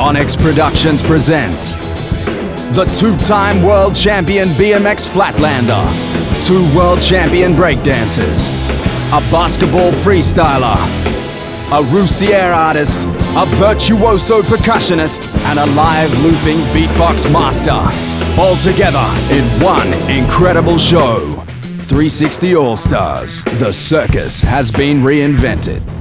Onyx Productions presents the two-time world champion BMX flatlander, two world champion breakdancers, a basketball freestyler, a roue Cyr artist, a virtuoso percussionist, and a live looping beatbox master. All together in one incredible show. 360 All Stars. The circus has been reinvented.